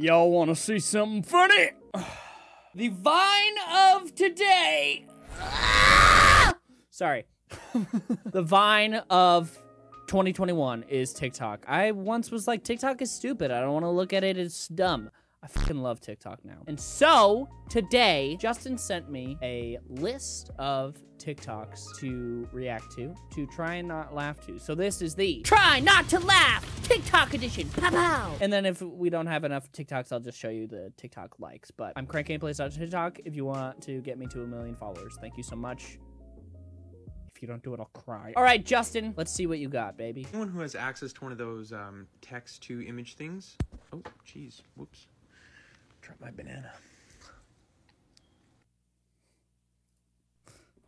Y'all want to see something funny? the vine of today. Sorry. the vine of 2021 is TikTok. I once was like, TikTok is stupid. I don't want to look at it. It's dumb. I fucking love TikTok now. And so today, Justin sent me a list of TikToks to react to, to try and not laugh to. So this is the Try Not to Laugh TikTok edition. Pow pow. And then if we don't have enough TikToks, I'll just show you the TikTok likes. But I'm Crank Gameplays on TikTok if you want to get me to a million followers. Thank you so much. If you don't do it, I'll cry. All right, Justin, let's see what you got, baby. Anyone who has access to one of those um, text to image things. Oh, jeez. Whoops. Drop my banana.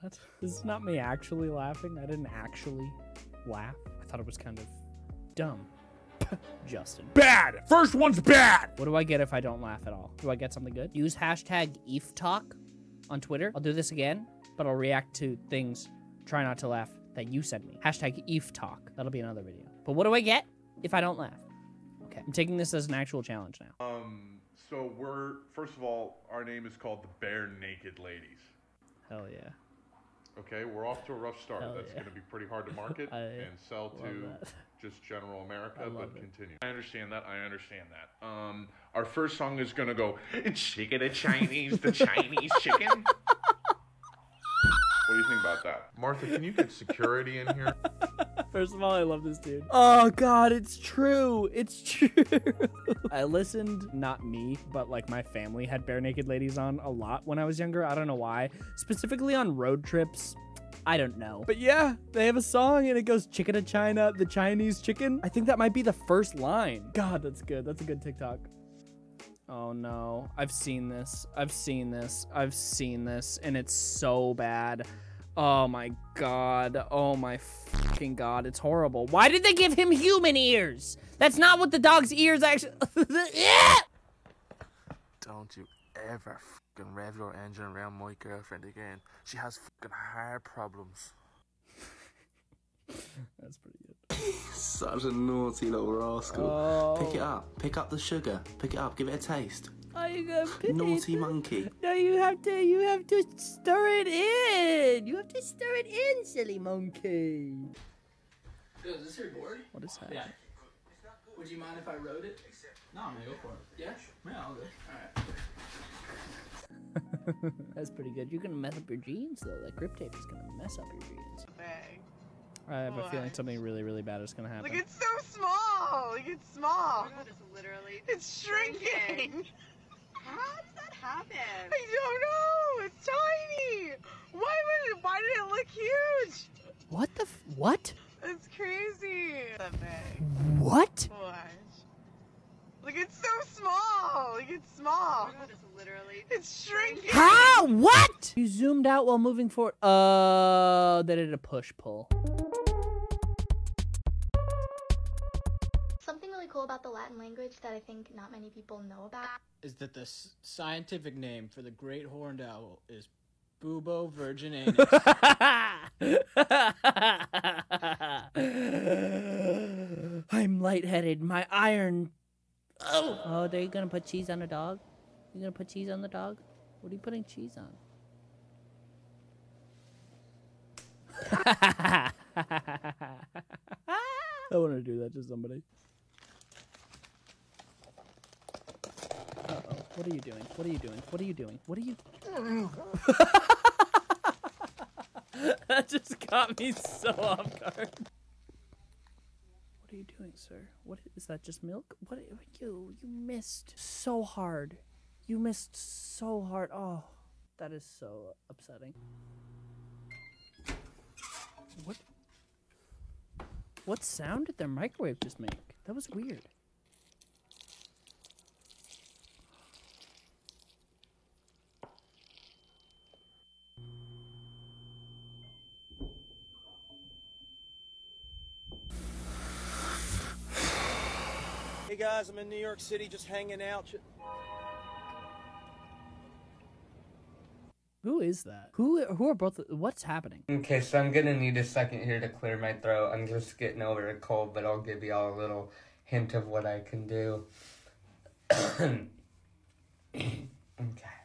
What? This is not me actually laughing. I didn't actually laugh. I thought it was kind of dumb. Justin. Bad! First one's bad! What do I get if I don't laugh at all? Do I get something good? Use hashtag EefTok on Twitter. I'll do this again, but I'll react to things, try not to laugh, that you sent me. Hashtag EefTok. That'll be another video. But what do I get if I don't laugh? Okay, I'm taking this as an actual challenge now. Um, so we're, first of all, our name is called the Bare Naked Ladies. Hell yeah. Okay, we're off to a rough start. Hell That's yeah. going to be pretty hard to market and sell to that. just general America, I but love it. continue. I understand that. I understand that. Um, our first song is going to go, Chicken the Chinese, the Chinese chicken. What do you think about that? Martha, can you get security in here? First of all, I love this dude. Oh god, it's true. It's true. I listened, not me, but like my family had Barenaked Ladies on a lot when I was younger. I don't know why. Specifically on road trips. I don't know. But yeah, they have a song and it goes chickity China, the Chinese chicken. I think that might be the first line. God, that's good. That's a good TikTok. Oh no. I've seen this. I've seen this. I've seen this and it's so bad. Oh my god. Oh my fucking god. It's horrible. Why did they give him human ears? That's not what the dog's ears actually. Yeah! Don't you ever fucking rev your engine around my girlfriend again. She has fucking heart problems. That's pretty good. Such a naughty little rascal. Oh. Pick it oh. up. Pick up the sugar. Pick it up. Give it a taste. Oh, you got pity. Naughty monkey. No, you have to. You have to stir it in. You have to stir it in, silly monkey. Is this your board? What is that? Yeah. Would you mind if I wrote it? No, I'm gonna go for it. Yeah? Yeah, I'll go. Alright. That's pretty good. You're gonna mess up your jeans though. That grip tape is gonna mess up your jeans. bag. I have a feeling Why? something really, really bad is gonna happen. Like it's so small. Like it's small. It's literally It's shrinking. How does that happen? I don't know. It's tiny. Why would it? Why did it look huge? What the? F- what? It's crazy. What? Watch. Like it's so small. Like it's small. It's literally It's shrinking. How? What? You zoomed out while moving forward. Uh, they did a push pull. Cool about the Latin language that I think not many people know about Is that the s- scientific name for the great horned owl is Bubo virginianus? I'm lightheaded. My iron. Oh, oh, they're gonna put cheese on the dog. You gonna put cheese on the dog? What are you putting cheese on? I want to do that to somebody. What are you doing? What are you doing? What are you doing? What are you... that just got me so off guard. What are you doing, sir? What is that? Just milk? What you you missed so hard. You missed so hard. Oh, that is so upsetting. What? What sound did their microwave just make? That was weird. Guys, I'm in New York City just hanging out. Who is that? Who who are both? What's happening? Okay, so I'm gonna need a second here to clear my throat. I'm just getting over a cold, but I'll give y'all a little hint of what I can do. okay.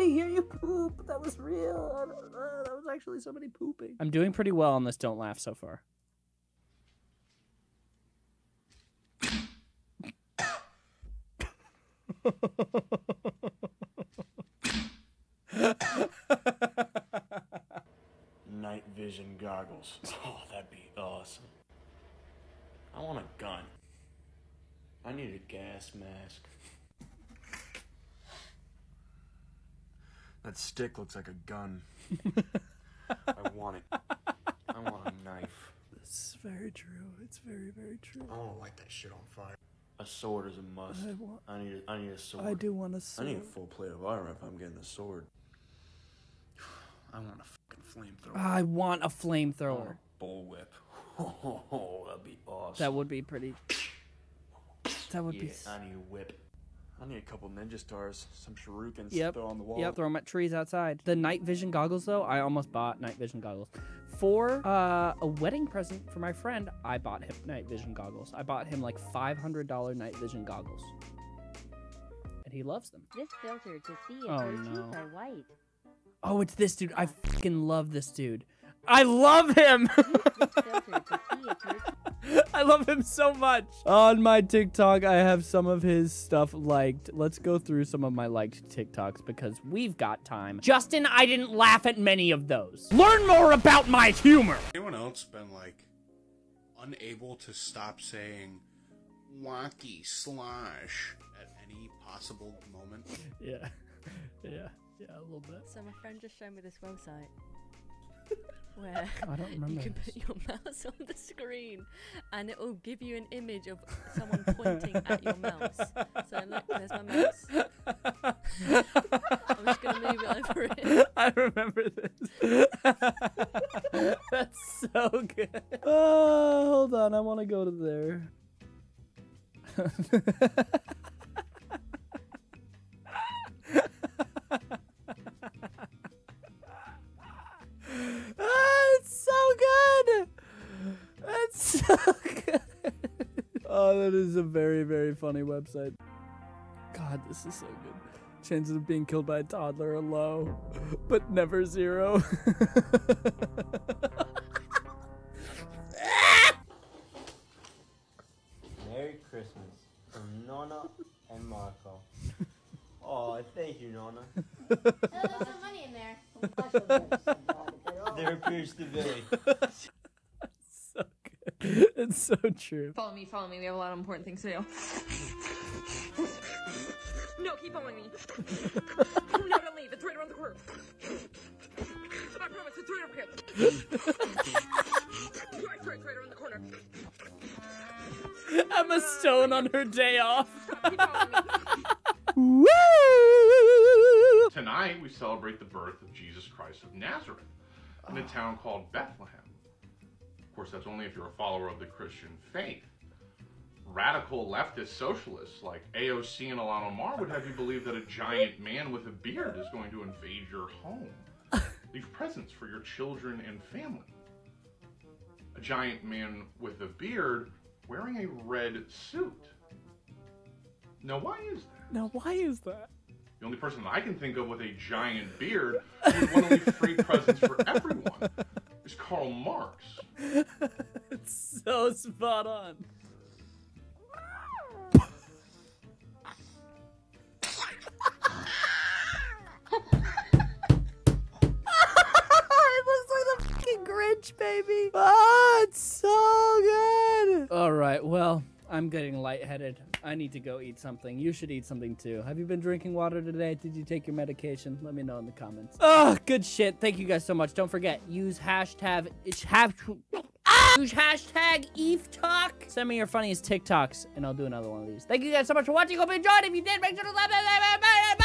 To hear you poop. That was real. I don't know. That was actually somebody pooping. I'm doing pretty well on this don't laugh so far. Night vision goggles. Oh, that'd be awesome. I want a gun. I need a gas mask. That stick looks like a gun. I want it. I want a knife. This is very true. It's very, very true. I want to light that shit on fire. A sword is a must. I want- I need. A, I need a sword. I do want a sword. I need a full plate of armor if I'm getting the sword. I want a fucking flamethrower. I want a I want flamethrower. a bullwhip. Oh, that'd be awesome. That would be pretty. That would yeah, be. s- I need a whip. I need a couple ninja stars, some shurikens Yep. to throw on the wall. Yep. Throw them at trees outside. The night vision goggles, though, I almost bought night vision goggles. For uh, a wedding present for my friend, I bought him night vision goggles. I bought him like $500 night vision goggles. And he loves them. This filter to see if Oh, your no. teeth are white. Oh, it's this dude. I fucking love this dude. I love him. filter to see if your I love him so much. On my TikTok, I have some of his stuff liked. Let's go through some of my liked TikToks because we've got time. Justin, I didn't laugh at many of those. Learn more about my humor. Anyone else been like unable to stop saying wacky slosh at any possible moment? Yeah. Yeah. Yeah, a little bit. So my friend just showed me this website where I don't remember you can this. put your mouse on the screen and it will give you an image of someone pointing at your mouse. So look, there's my mouse. I'm just gonna move it over it. I remember this. That's so good. Oh, hold on. I want to go to there. It's so good. That's so good. Oh, that is a very, very funny website. God, this is so good. Chances of being killed by a toddler are low, but never zero. Merry Christmas from Nonna and Marco. Oh, thank you, Nonna. there's some money in there. There appears to be. so good. It's so true. Follow me, follow me. We have a lot of important things to do. no, keep following me. no, don't leave. It's right around the corner. I promise, it's right up here. right, right, right around the corner. Emma Stone on her day off. Tonight, we celebrate the birth of Jesus Christ of Nazareth in a town called Bethlehem. Of course, that's only if you're a follower of the Christian faith. Radical leftist socialists like AOC and Ilhan Omar would have you believe that a giant man with a beard is going to invade your home. Leave presents for your children and family. A giant man with a beard wearing a red suit. Now, why is that? Now, why is that? The only person I can think of with a giant beard who would want to free presents for everyone is Karl Marx. it's so spot on. I'm getting lightheaded. I need to go eat something. You should eat something too. Have you been drinking water today? Did you take your medication? Let me know in the comments. Oh, good shit. Thank you guys so much. Don't forget, use hashtag have ah! use hashtag EefTok. Send me your funniest TikToks, and I'll do another one of these. Thank you guys so much for watching. Hope you enjoyed. If you did, make sure to like,